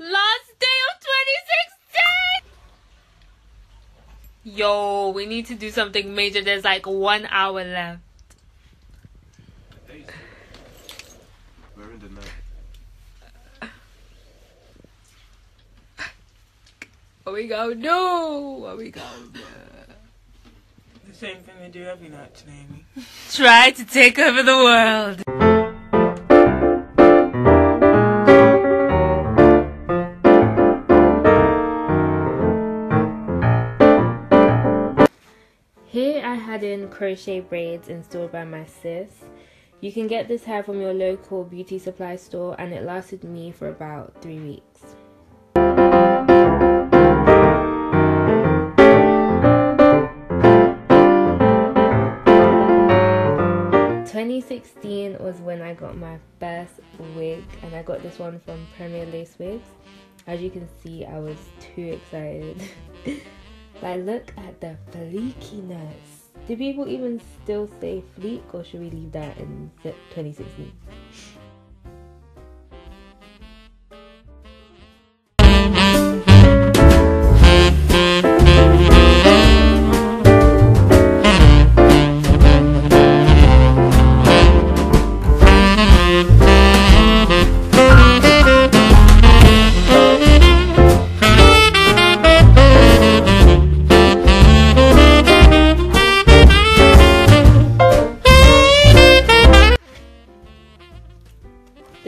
Last day of 2016! Yo, we need to do something major. There's like one hour left. We're in the night. What we gonna do? What we gonna do? The same thing they do every night, Amy. Try to take over the world. Crochet braids installed by my sis. You can get this hair from your local beauty supply store and it lasted me for about three weeks. Twenty sixteen was when I got my first wig and I got this one from Premier Lace Wigs. As you can see I was too excited. like look at the fleekiness. Do people even still say fleek or should we leave that in 2016?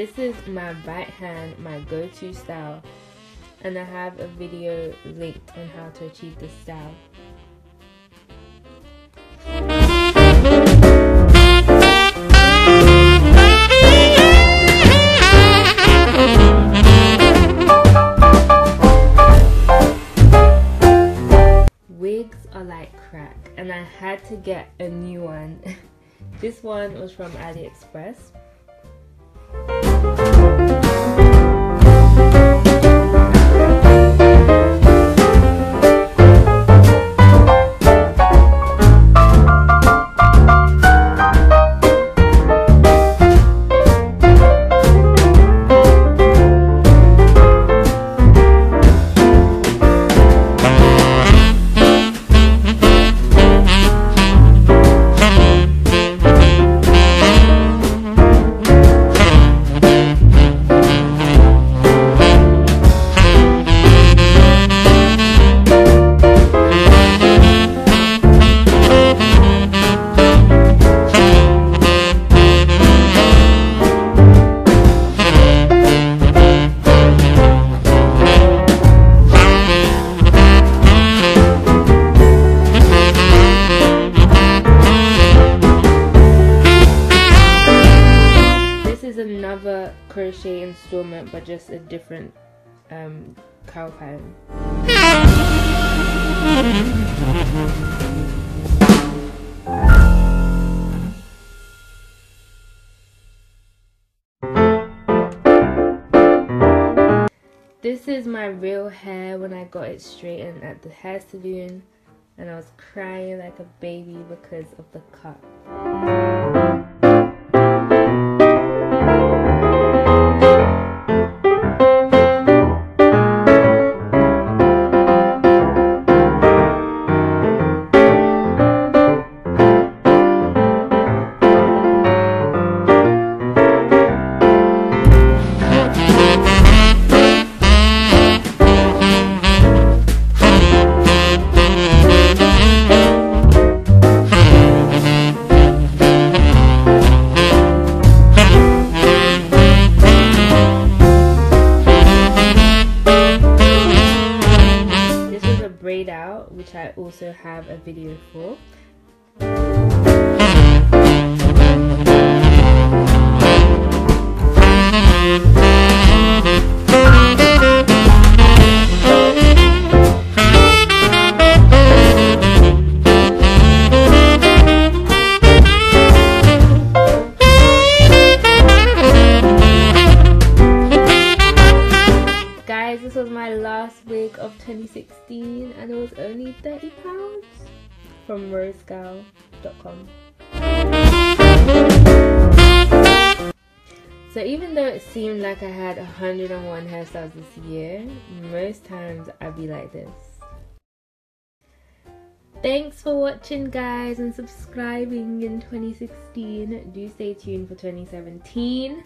This is my right hand, my go-to style, and I have a video linked on how to achieve this style. Wigs are like crack, and I had to get a new one. this one was from AliExpress. Crochet installment, but just a different um, cow pattern. This is my real hair when I got it straightened at the hair salon and I was crying like a baby because of the cut. Which I also have a video for. 2016 and it was only 30 pounds from rosegal.com. So even though it seemed like I had 101 hairstyles this year, most times I'd be like this. Thanks for watching guys and subscribing in 2016. Do stay tuned for 2017.